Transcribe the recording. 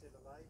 Light.